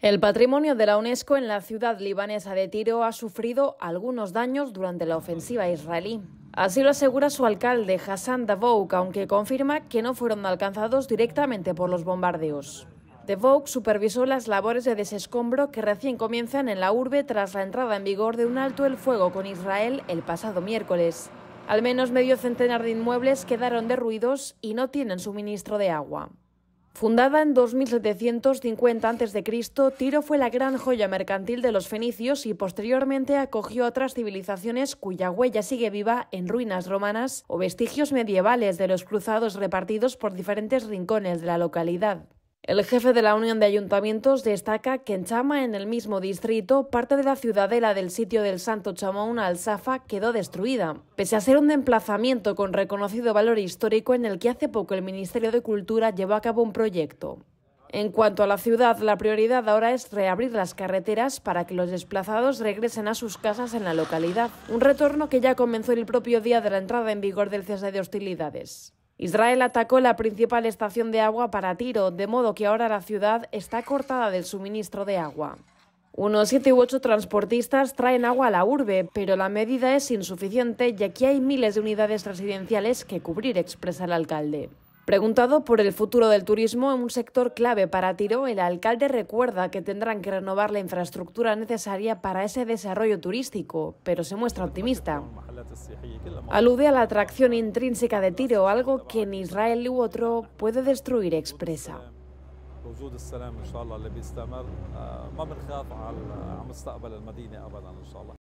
El patrimonio de la UNESCO en la ciudad libanesa de Tiro ha sufrido algunos daños durante la ofensiva israelí. Así lo asegura su alcalde Hassan Davouk, aunque confirma que no fueron alcanzados directamente por los bombardeos. Davouk supervisó las labores de desescombro que recién comienzan en la urbe tras la entrada en vigor de un alto el fuego con Israel el pasado miércoles. Al menos medio centenar de inmuebles quedaron derruidos y no tienen suministro de agua. Fundada en 2750 a.C., Tiro fue la gran joya mercantil de los fenicios y posteriormente acogió otras civilizaciones cuya huella sigue viva en ruinas romanas o vestigios medievales de los cruzados repartidos por diferentes rincones de la localidad. El jefe de la Unión de Ayuntamientos destaca que en Chama, en el mismo distrito, parte de la ciudadela del sitio del Santo Chamón al-Safa quedó destruida, pese a ser un emplazamiento con reconocido valor histórico en el que hace poco el Ministerio de Cultura llevó a cabo un proyecto. En cuanto a la ciudad, la prioridad ahora es reabrir las carreteras para que los desplazados regresen a sus casas en la localidad, un retorno que ya comenzó el propio día de la entrada en vigor del cese de hostilidades. Israel atacó la principal estación de agua para Tiro, de modo que ahora la ciudad está cortada del suministro de agua. Unos siete u ocho transportistas traen agua a la urbe, pero la medida es insuficiente ya que hay miles de unidades residenciales que cubrir, expresa el alcalde. Preguntado por el futuro del turismo en un sector clave para Tiro, el alcalde recuerda que tendrán que renovar la infraestructura necesaria para ese desarrollo turístico, pero se muestra optimista. Alude a la atracción intrínseca de Tiro, algo que en Israel u otro puede destruir, expresa.